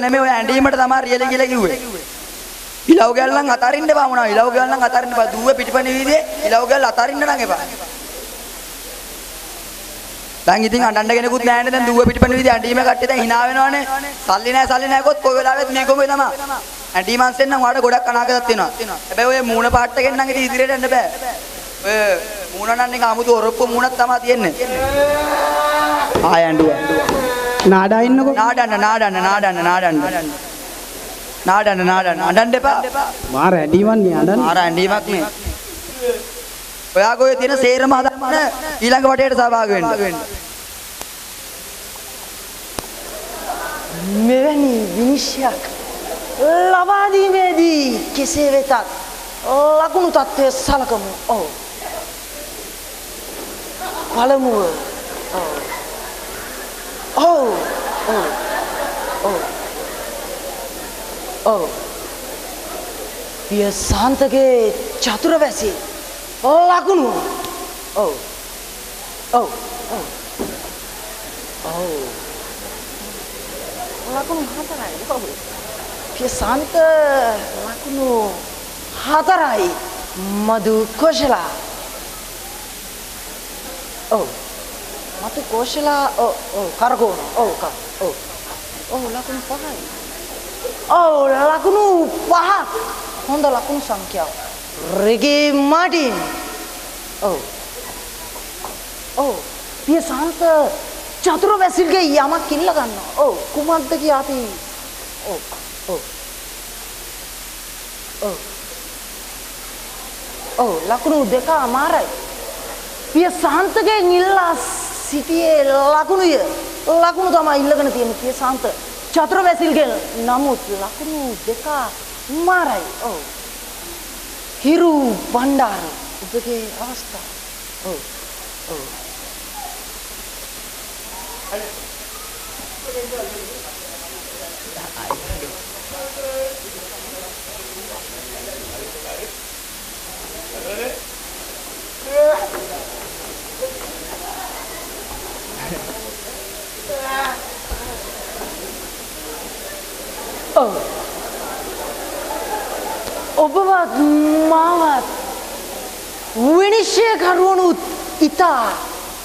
නෙමෙයි ඔය ඇඬීමට තමයි රියලි කියලා කිව්වේ. ඉලව් ගැල් නම් අතරින්න එපා මොනවා. ඉලව් ගැල් නම් අතරින්න එපා. දුව පිටිපණ වීදියේ ඉලව් ගැල් අතරින්න නම් එපා. දැන් ඉතින් අඬන්න කෙනෙකුත් නැහැනේ දැන් දුව පිටිපණ වීදියේ ඇඬීම කට්ටිය දැන් hina වෙනවනේ. සල්ලි නැහැ සල්ලි නැහැ කොත් කොයි වෙලාවෙත් මේ කොමේ තමයි. ඇඬීම අන්සෙන් නම් ඔයාලට ගොඩක් අනාගතයක් තියෙනවා. හැබැයි ඔය මූණ පාට් එකෙන් නම් ඉතින් ඉදිරියට යන්න බෑ. ඔය මූණ නම් නිකන් අමුතු ඔරොප්පු මූණක් තමයි තියෙන්නේ. ආය ඇඬුවා. නාඩා ඉන්නකෝ. නාඩන්න නාඩන්න නාඩන්න නාඩන්න නාඩන්න නාඩන්න අඬන්න එපා මාර ඇඩීවන් නේ අඬන්නේ. ආර ඇඬීමක් නේ ඔයාගේ ඔය තියෙන සේරම හදන්න ඊළඟ වටේට සහභාගී වෙන්න මෙවැනි විනිශ්චයක් ලබා දීමේදී කෙසේ වෙතත් ලකුණු තත්ත්වය සලකමු. ඔව්. පළමුව. ඔව්. ඔව්. ඔව්. ඔව්. ඔව්. පිය සාන්තගේ චතුරවැසි ලකුණු. ඔව්. ඔව්. ඔව්. ඔව්. ලකුණු හතරයි. ඔව්. පියසන්ත ලකුණු හතරයි. මදු කෝෂලා. ඔව්. මතු කෝෂලා ඔව් ඔව් කරකෝන. ඔව්. ඔව්. ඔව් ලකුණු පහයි. ඔව් ලකුණු පහක්. හොඳ ලකුණු සංඛ්‍යාව. Reggie Martin. ඔව්. ඔව්. පියසන්ත චතුර වැසිල්ගේ යමක් ඉල්ල ගන්න. ඔව් කුමක්ද කියා අපි ඔව් ඔව් ඔව් ඔව් ලකුණු දෙක අමාරයි. පිය සාන්තගෙන් ඉල්ලා සිටියේ ලකුණුය. ලකුණු තමයි ඉල්ලගෙන තියෙන්නේ පිය සාන්ත. චතුර වැසිල්ගෙන් නමුත් ලකුණු දෙක අමාරයි. ඔව් හිරු බණ්ඩාර ඔබගේ අවස්ථාව. ඔව් ඔව් ඔව්. ඔබවත් මාවත් විනිශ්චය කරුවනුත් ඉතා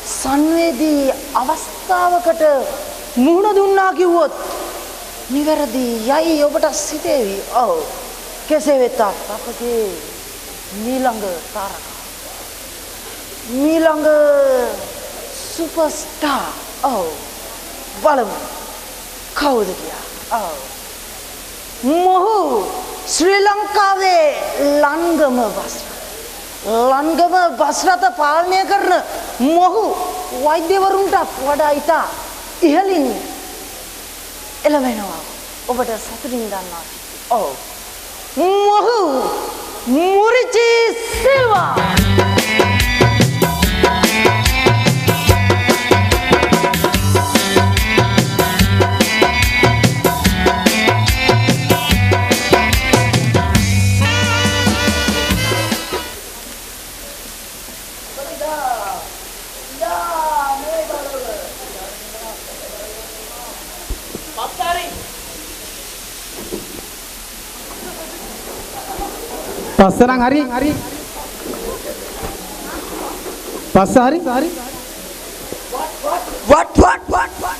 සංවේදී අවස්ථාවකට මුහුණ දුන්නා කිව්වොත් නිවැරදි යයි ඔබට සිතේවි. ඔව්. කෙසේ වෙතත් අපගේ මීළඟ තාරකා. මීළඟ සුපර්ස්ටාර්. ඔව්. බලමු. කවුද. ඔව්. මොහු ශ්‍රී ලංකාවේ ලංගම බස්රථ ලංගම බස්රථ පාලනය කරන මොහු වෛද්‍යවරුන්ටත් වඩා ඉතා ඉහලින් එළවෙනවා ඔබට සතුටින් දන්නවා ඔව් මොහු මුරිචි සිල්වා පස්ස නම් හරි. හරි. පස්ස හරි. හරි. what what what what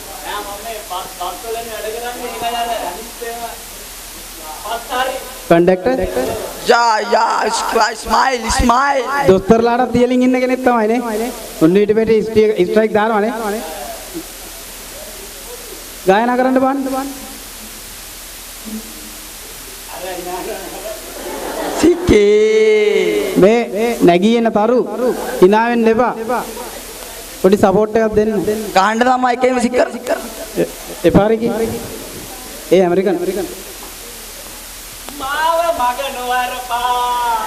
conductor. යා යා ස්මයිල් ස්මයිල් දොස්තරලාට තියලින් ඉන්න කෙනෙක් තමයි නේ. උන් ඊට පෙරේ ස්ට්‍රයික් දානවානේ. ගායනා කරන්න බාන්න. සිකේ මේ නැගී එන තරු hina වෙන්න එපා. පොඩි සපෝට් එකක් දෙන්න. ගහන්න තමයි එකේම සික්කර සික්කර එ- එපා රිකි. ඒ ඇමරිකන්. මාව මග නොවරපා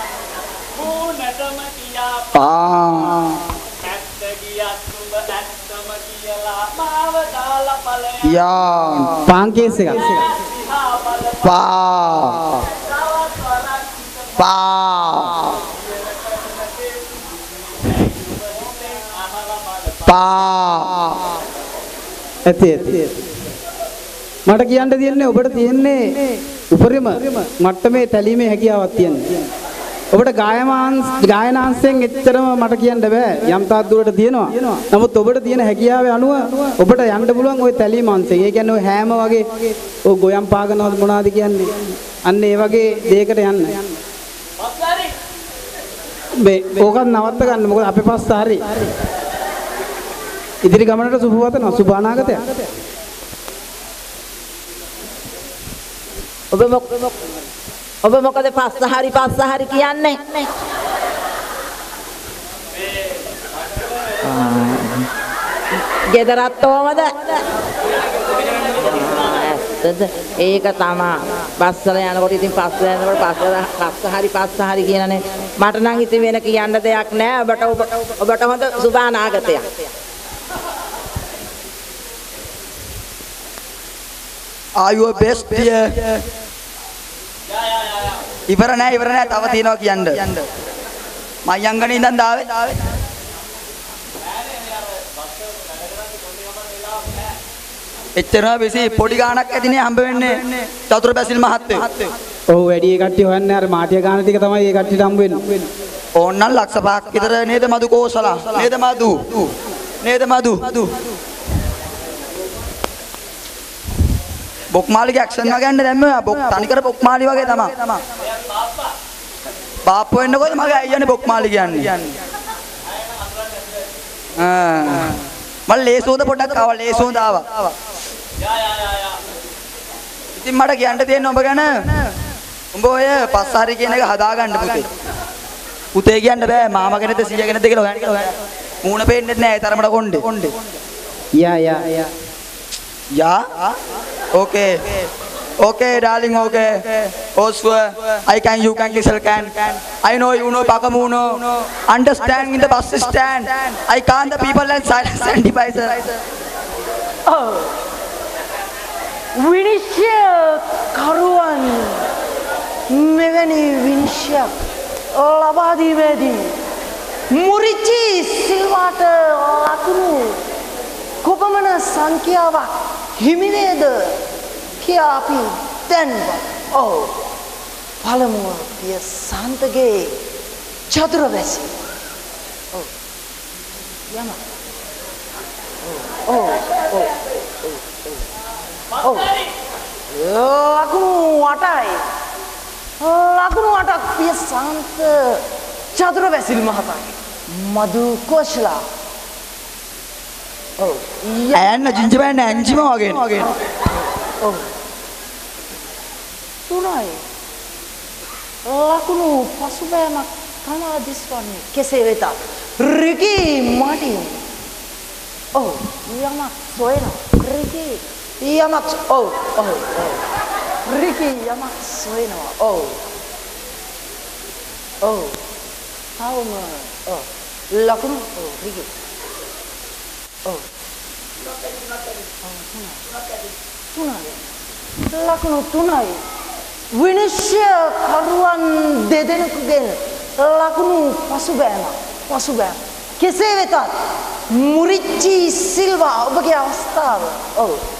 මූනටම කියා පා ඇත්ත ගියත් උඹ ඇත්තම කියලා මාව දාලා ඵලය යා පාන් කේස් එකක්. පා පා පා ඇති ඇති. මට කියන්න තියෙන්නේ ඔබට තියෙන්නේ උපරිම මට්ටමේ තැලීමේ හැකියාවක් තියෙනවා. ඔබට ගායමාංශ ගායනාංශයෙන් එච්චරම මට කියන්න බෑ. යම් තාක් දුරට තියෙනවා. නමුත් ඔබට තියෙන හැකියාවේ අනුව ඔබට යන්න පුළුවන් ওই තැලීම අංශයෙන්. ඒ කියන්නේ ওই හැම වගේ ඔය ගොයම් පාගනවද මොනවද කියන්නේ? අන්න ඒ වගේ දෙයකට යන්න. ඕකත් නවත්ත ගන්න. මොකද අපේ පස්ස හරි. ඉදිරි ගමනට සුබවතන සුබ අනාගතයක්. ඔබ ඔබ මොකද පස්ස හරි පස්ස හරි කියන්නේ? ගෙදරත් ඕමද? ඇත්තද? ඒක තමා. බස්සල යනකොට ඉතින් පස්ස යනකොට පස්ස පස්ස හරි පස්ස හරි කියනනේ. මට නම් ඉතින් වෙන කියන්න දෙයක් නෑ. ඔබට ඔබ- ඔබට හොඳ සුභානාගතයක්. are you best dear ඉවර නෑ ඉවර නෑ තව තියෙනවා කියන්න මයංගනේ ඉඳන් දාවේ එච්චරම බිසි පොඩි ගාණක් ඇතිනේ හම්බ වෙන්නේ. චතුර බැසිල් මහත්තයෝ. ඔව් වැඩි ඒ කට්ටිය හොයන්නේ අර මාටිය ගාන ටික තමයි ඒ කට්ටියට හම්බ වෙන්නේ. ඕන්නම් ලක්ෂ පහක් විතර නේද මදු කෝසලා? නේද මදු? නේද මදු? බොක්මාලිගේ ඇක්ෂන් වගේ යන්න දැම්ම බොක් තනිකර බොක්මාලි වගේ තමයි බාප්ප වෙන්නකොද මගේ අයියනේ බොක්මාලි කියන්නේ ආ. මම ලේසෝද පොඩ්ඩක් ආවා ලේසෝද ආවා ඉතින් මට කියන්න තියෙන්නේ ඔබ ගැන උඹ ඔය පස් හරි කියන එක හදාගන්න පුතේ පුතේ කියන්න බෑ මාමා කෙනෙක්ද සීයා කෙනෙක්ද කියලා හොයන්න කියලා හොයන්න. මූණ පේන්නේ නැහැ ඒ තරමට කොණ්ඩේ. කොණ්ඩේ. යා යා යා. යා. Okay. Okay darling okay. Also I can you can listen can. I know you know Pakamuno. Understand in the bus stand. I can't the people and silence and devices. විනිශ්චය කරුවන් මෙවැනි විනිශ්චයක් ලබා දීමේදී මුරිච්චි සිල්වාට ලකුණු කොපමණ සංඛ්‍යාවක් හිමි වේද කියා අපි දැන්වත් ඔව් පළමුව පිය සාන්තගේ චතුර වැසි ඔව්. යම ඔව්. ඔව්. ඔව්. ලකුණු අටයි. ලකුණු අටක් පිය සාන්ත චතුර වැසිල් මහතාගේ. මදු කෝෂලා ඔව්. ඇන්න ජිංජ බෑන්න ඇංජිම වගේ. ඔව්. තුනයි. ලකුණු පසුබෑමක් තමා දිස්වන්නේ කෙසේ වෙතත්. රිකී මටින්. ඔව්. යමක් සොයනවා. රිකී යමක් ඔව් ඔව් ඔව් රිකී යමක් සොයනවා ඔව් ඔව් තවම ඔව් ලකුණු ඔව් රිකී ඔව් තුනයි ලකුණු තුනයි විනිශ්චය කරුවන් දෙදෙනෙකුගෙන් ලකුණු පසුබෑම පසුබෑම කෙසේ වෙතත් මුරිච්චි සිල්වා ඔබගේ අවස්ථාව ඔව්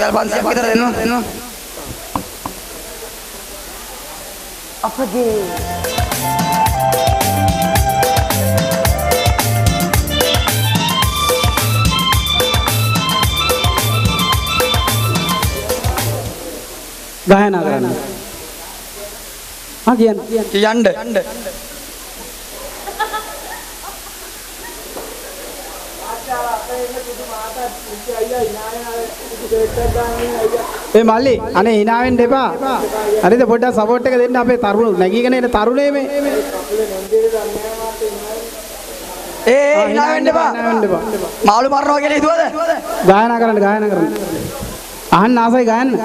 රුපියල් 500ක් විතර දෙනවා දෙනවා අපගේ ගායනා කරන්න. ආ කියන්න. කියන්න ඒ මල්ලි අනේ hina වෙන්න එපා. හරිද පොඩ්ඩක් සපෝට් එක දෙන්න අපේ තරුණ නැගීගෙන එන තරුණේ මේ. ඒ. වෙන්න එපා. මාළු මරනවා කියලා හිතුවද? ගායනා කරන්න ගායනා කරන්න. අහන්න ආසයි ගායන්න.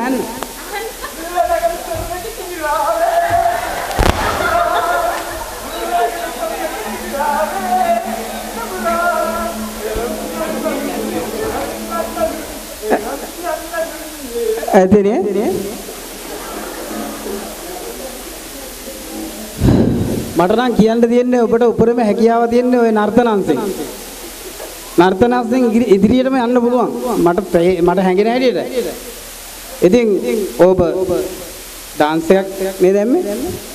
ඇතිනේ මට නම් කියන්න තියෙන්නේ ඔබට උපරිම හැකියාව තියෙන්නේ ওই නර්තනංශෙන්. නර්තනංශෙන් ඉදිරි- ඉදිරියටම යන්න පුළුවන්. මට මට හැඟෙන හැටියට. ඉතින් ඔබ ඩාන්ස් එකක් මේ දැම්මේ?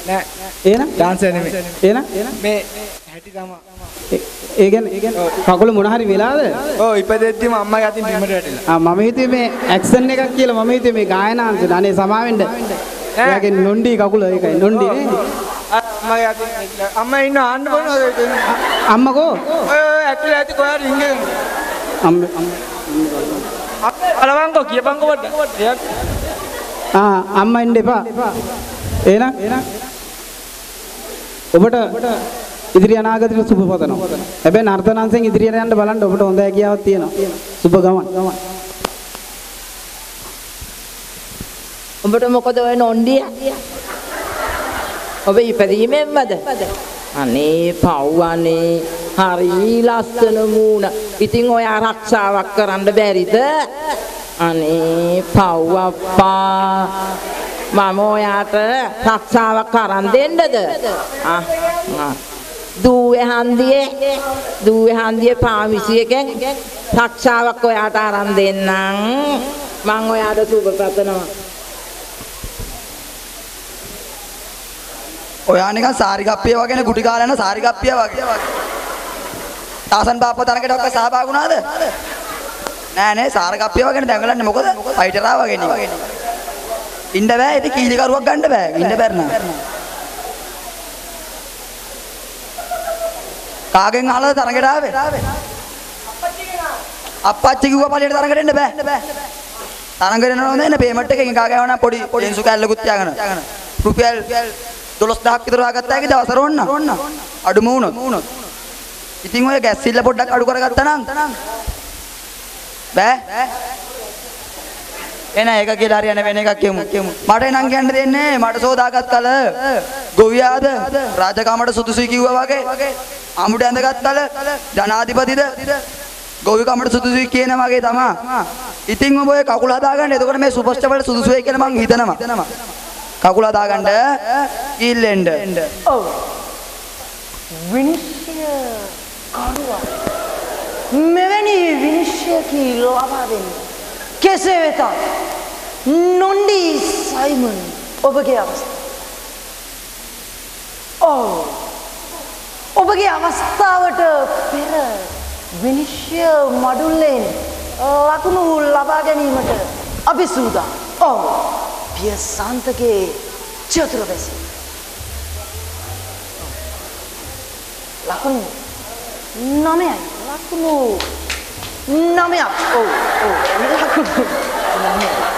නෑ එහෙනම් ඩාන්ස් එක නෙමෙයි. එහෙනම් මේ හැටි තමයි. ඒ- කියන්නේ කකුල මොන හරි වෙලාද? ඔව් ඉපදෙද්දිම අම්මගේ අතින් බිමට වැටිලා. ආ මම හිතුවේ මේ ඇක්ෂන් එකක් කියලා මම හිතුවේ මේ ගායනාංශ අනේ සමාවෙන්න. එයාගේ නොන්ඩි කකුල ඒකයි නොන්ඩි නේ. අම්මගේ අතින් වැටිලා. අම්මා ඉන්න ආන්න බලනවාද? අම්මකෝ ඔය ඔය ඇතුලේ ඇති කොහාට රින්ගගෙන. අම්ම අම්ම බලවංකෝ කියපංකෝ පොඩ්ඩක්. එයා ආ අම්මා ඉන්න එපා. එහෙනම් ඔබට ඉදිරි අනාගතයට සුබ පතනවා. හැබැයි නර්තනංශෙන් ඉදිරියට යන්න බලන්න ඔබට හොඳ හැකියාවක් තියෙනවා. සුබ ගමන්. උඹට මොකද ඔය නොන්ඩිය? ඔබ ඉපදීමෙන්මද? අනේ පව්වනේ හරි ලස්සන මූණ. ඉතින් ඔය ආරක්ෂාවක් කරන්න බැරිද? අනේ පව් අප්පා මම ඔයාට රක්ෂාවක් කරන් දෙන්නද? ආ ආ. දූවේ හන්දියේ දූවේ හන්දියේ පාමිසියකින් රක්ෂාවක් ඔයාට අරන් දෙන්නම්. මං ඔයාට සුබ පතනවා. ඔයා නිකන් සාරි කප්පිය වගේනේ ගුටි කාලා යන සාරි කප්පිය වගේ. තාසන් බාප්පා තරකට ඔක්ක සහභාගී වුණාද? නෑ නේ සාර කප්පිය වගේනේ දැඟලන්නේ මොකද? ෆයිටරා වගේ නේ. ඉන්න බෑ ඉතින් කීලි කරුවක් ගන්න බෑ. ඉන්න බැරි නා. කාගෙන් අහලාද තරඟට ආවේ? අප්පච්චි කිව්වා පළියට තරඟට එන්න බෑ. තරඟට එනවා නේද පේමන්ට් එකකින් කාගේ වුණා පොඩි එන්සු කැල්ලකුත් තියාගෙන. රුපියල් 12000ක් විතර හොයාගත්තා හැකිද අවසර ඕන්න. අඩුම වුණොත්. ඉතින් ඔය ගෑස් සිල්ල පොඩ්ඩක් අඩු කරගත්තා නම් බෑ. එන එක කියලා හරියන්නේ වෙන එකක් කියමු. මට එනම් කියන්න දෙන්නේ මට සෝදාගත් කල ගොවියාද රාජකාමට සුදුසුයි කිව්වා වගේ අමුඩ ඇඳගත් කල ජනාධිපතිද ගොවිකමට සුදුසුයි කියන වගේ තමා. ඉතින් ඔබ ඔය කකුල හදාගන්න එතකොට මේ සුපර්ස්ටාර් වලට සුදුසුයි කියලා මං හිතනවා. කකුල හදාගන්න ඉල්ලෙන්න. ඔව්. විනිශ්චය කරුවා. මෙවැනි විනිශ්චයකි ලබා දෙන්න. කෙසේ වෙතත් නොන්ඩි සයිමන් ඔබගේ අවස්ථාව. ඔව්. ඔබගේ අවස්ථාවට පෙර විනිශ්චය මඩුල්ලෙන් ලකුණු ලබා ගැනීමට අපි සූදා. ඔව්. පියසාන්තගේ චතුරවැසි. ලකුණු නමයයි ලකුණු නමයක් ඔව්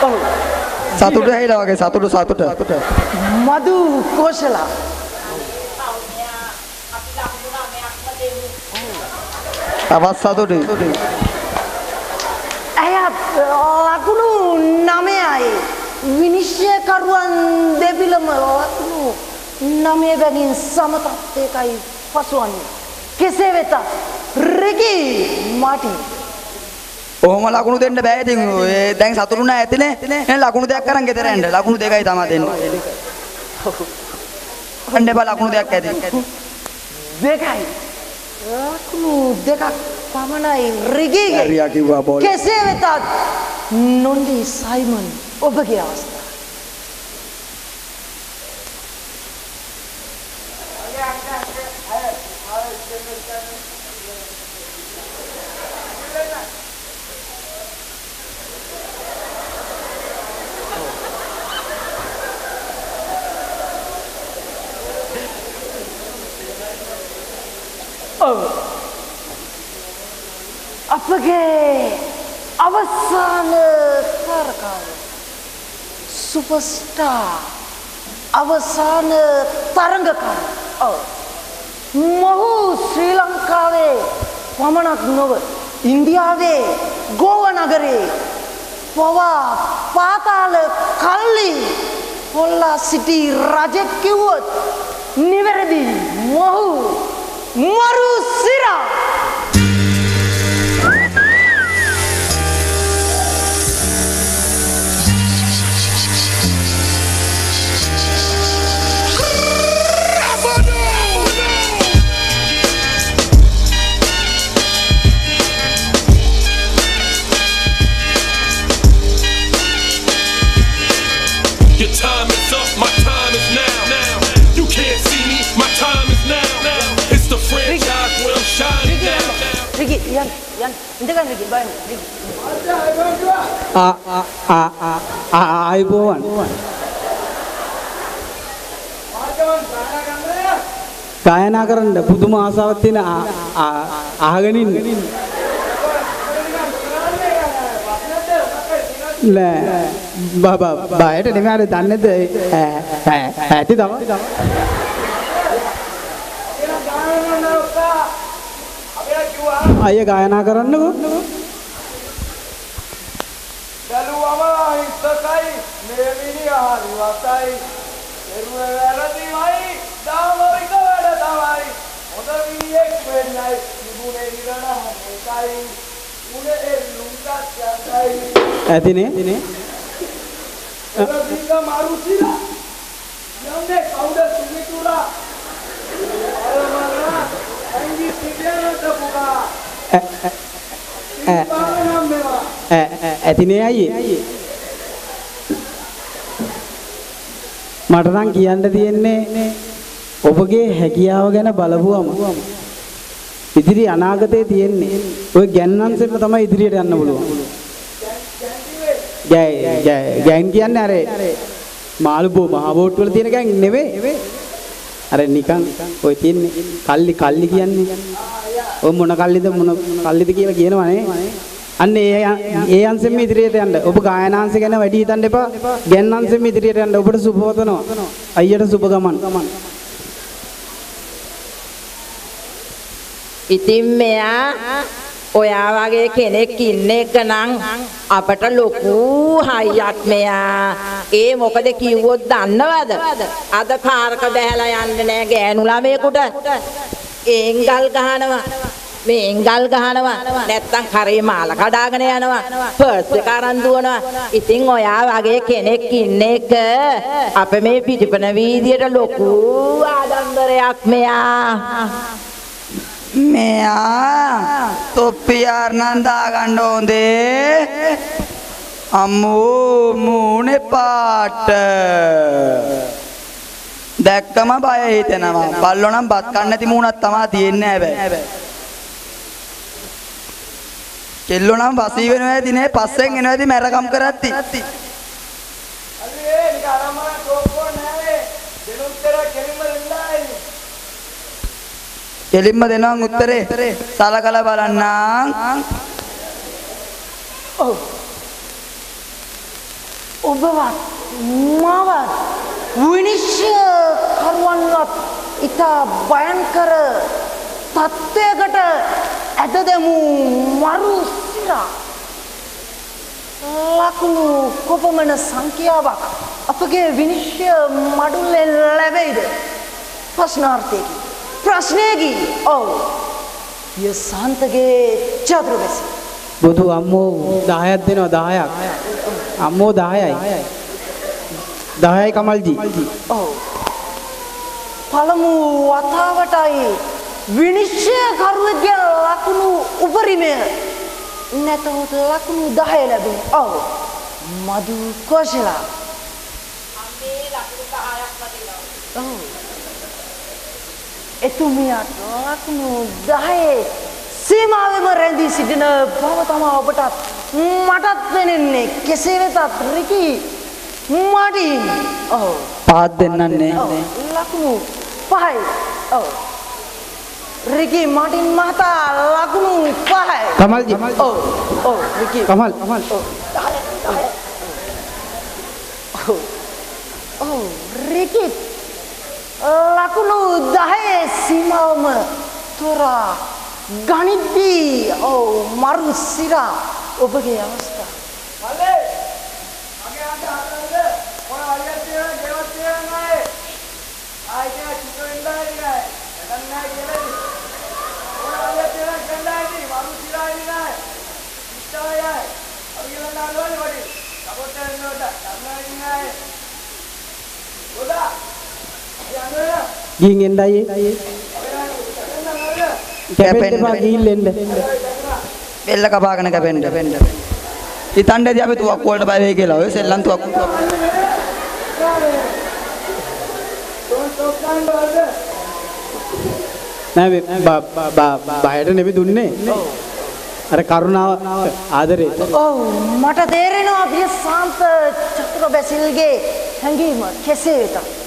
ඔව් සතුට හැයිලා වගේ සතුට සතුට. මදු කෝෂලා සතුටුයි. ඇයත් ලකුණු නමයයි විනිශ්චයකරුවන් දෙපිළම ලකුණු නමය බැගින් සමතත්වයකයි පසුවන්නේ. කෙසේ වෙතත් රෙකී මටි ඔහොම ලකුණු දෙන්න බෑ ඔය දැන් සතුටු නැහැ ඇතිනේ. ලකුණු දෙකක් අරන් ගෙදර යන්න. ලකුණු දෙකයි තමයි දෙන්නේ. අන්න එපා ලකුණු දෙකක් ඇති. දෙකයි ලකුණු දෙකක් පමණයි රිගීගේ රියා කිව්වා බෝල. කෙසේ වෙතත් නොන්ඩි සයිමන් ඔබගේ අවස්ථාව ඔව් අපගේ අවසාන තරකාව සුපස්ටා අවසාන තරඟකාර ඔව් මොහු ශ්‍රී ලංකාවේ පමණක් නොව ඉන්දියාවේ ගෝව නගරේ පවා පාතාල කල්ලි හොල්ලා සිටි රජෙක් කිව්වොත් නිවැරදි මොහු මරු රිකි යන් යන් ඉඳගන්න රිකි බයන්න රිකි ආ ආ ආ ආ ආ ආයිබෝවන් ගායනා කරන්න පුදුම ආසාවක් තියෙන ආ- ආ- අහගෙන ඉන්න නෑ බබා බයට නෙමෙයි අර දන්නේ නැද්ද ඈ ඈ ඇටි තමයි අයියා ගායනා කරන්නකෝ. බැලුවම අහිංසකයි මේ මිනිහා රිවතයි එරුව වැරදිවයි දාමරික වැඩ තමයි. හොඳ මිනිහෙක් වෙන්නයි තිබුණේ ඉරණ හැමකයි උනේ එල්ලුම්කත් යතයි ඇතිනේ? එරදීක මරුසිලා යන්නේ කවුද සුමිතුරා අරමරා ඇංගි පිටියනට පුරා ඇතිනේ අයියේ මට නම් කියන්න තියෙන්නේ ඔබගේ හැකියාව ගැන බලපුවම ඉදිරි අනාගතේ තියෙන්නේ ඔය ගැන්නන්සෙම තමයි ඉදිරියට යන්න පුළුවන්. ගෑ ගෑ ගෑන් කියන්නේ අර මාළුබෝ මහ බෝට් වල තියෙන ගෑන් නෙවෙයි. අර නිකන් ඔය තියෙන්නේ කල්ලි කල්ලි කියන්නේ. ඔය මොන කල්ලිද මොන කල්ලිද කියලා කියනවනේ. අන්න ඒ ඒ අංශෙම ඉදිරියට යන්න. ඔබ ගායනාංශ ගැන වැඩි හිතන්න එපා. ගැන්නංශෙම ඉදිරියට යන්න. ඔබට සුබවතනවා. අයියට සුබ ගමන්. ඉතින් මෙයා ඔයා වගේ කෙනෙක් ඉන්න එක නම් අපට ලොකු හයියක් මෙයා. ඒ මොකද කිව්වොත් දන්නවද? අද පාරක බැහැලා යන්න නෑ ගෑනු ළමයෙකුට. එංගල් ගහනවා. මේ එංගල් ගහනවා. නැත්තම් කරේ මාල කඩාගෙන යනවා. පර්ස් එක අරන් දුවනවා. ඉතින් ඔයා වගේ කෙනෙක් ඉන්න එක අපේ මේ පිටිපන වීදියට ලොකු ආඩම්බරයක් මෙයා. මෙයා තොප්පි ආරණන් දාගන්න ඕන්දේ. අම්මෝ මූණේ පාට. දැක්කම බය හිතෙනවා. බල්ලෝ නම් බත් කන්න නැති මූණක් තමයි තියෙන්නේ හැබැයි. කෙල්ලෝ නම් වසී වෙනවා ඇතිනේ පස්සෙන් එනවා ඇති මැරකම් කරද්දි. අල්ලේ නික අරමන කෝකෝ නෑ. දෙනුත්තර කෙලින්ම දෙන්නයි කෙලින්ම දෙනවා උත්තරේ. සලකලා බලන්නම්. ඔව්. ඔබවත් මවත් විනිශ්චය කරුවන්වත් ඉතා භයංකර තත්ත්වයකට ඇද දෙමු මරු සිරා. ලකුණු කොපමණ සංඛ්‍යාවක් අපගේ විනිශ්චය මඩුල්ලෙන් ලැබෙයිද? ප්‍රශ්නාර්ථයකි. ප්‍රශ්නයකි. ඔව්. ය සාන්තගේ චතුරබැසි බුදු අම්මෝ 10ක් දෙනවා 10ක්. අම්මෝ 10යි. 10යි කමල්ජි. ඔව්. පළමු වතාවටයි විනිශ්චයකරුවෙක්ගේ ලකුණු උපරිමය. නැතහොත් ලකුණු 10 ලැබුණේ. ඔව්. මදු කෝෂලා ඔව් එතුමියට ලකුණු 10 සීමාවෙම රැඳී සිටින බව තමයි ඔබටත් මටත් දැනෙන්නේ කෙසේ වෙතත් රිකි මඩින් ඔව්. පාත් දෙන්නන්නේ. ඔව්. ලකුණු පහයි. ඔව්. රිකි මාටින් මහතා ලකුණු පහයි. කමල්ජි. ඔව්. ඔව්. රිකි. කමල්. කමල්. ඔව්. රිකි ලකුණු 10 සීමාවම තොරා ගනිද්දී ඔව් මරු සිරා ඔබගේ අවස්ථාව මල්ලේ මගේ අත හතරද මොන හරියක් තියෙනවද ගෙවක් තියෙනවද නෑ ආයික චිත්ත වෙන්නයි නෑ නැත්නම් නෑ කියලා මොන හරියක් තියෙනවද ගන්නයි මරු සිරායි නෑ ඉස්සාවයි අපි ගන්න අලෝලි වඩි සපෝට් කරනකොට ගන්නයි නෑ ගොඩා යන්නේ ගිහින් එන්න අයියේ කැපෙන්න එපා ගිහින් එන්න. බෙල්ල කපාගෙන කැපෙන්න. හිතන්නේදී අපි තුවක්කු වලට බය වෙයි කියලා. ඔය සෙල්ලම් තුවක්කු නෑ මේ බයට නෙමෙයි දුන්නේ. අර කරුණාව ආදරේ. ඔව් මට තේරෙනවා ප්‍රිය සාන්ත චතුර බැසිල්ගේ හැඟීම කෙසේ වෙතත්